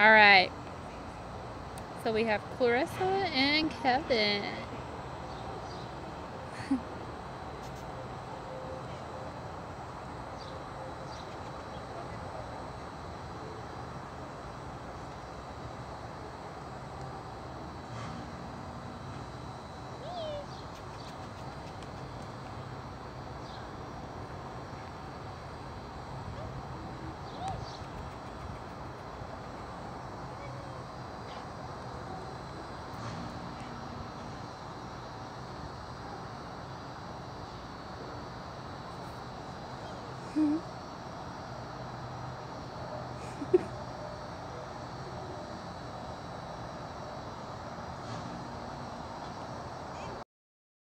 All right. So we have Clarissa and Kevin. 嗯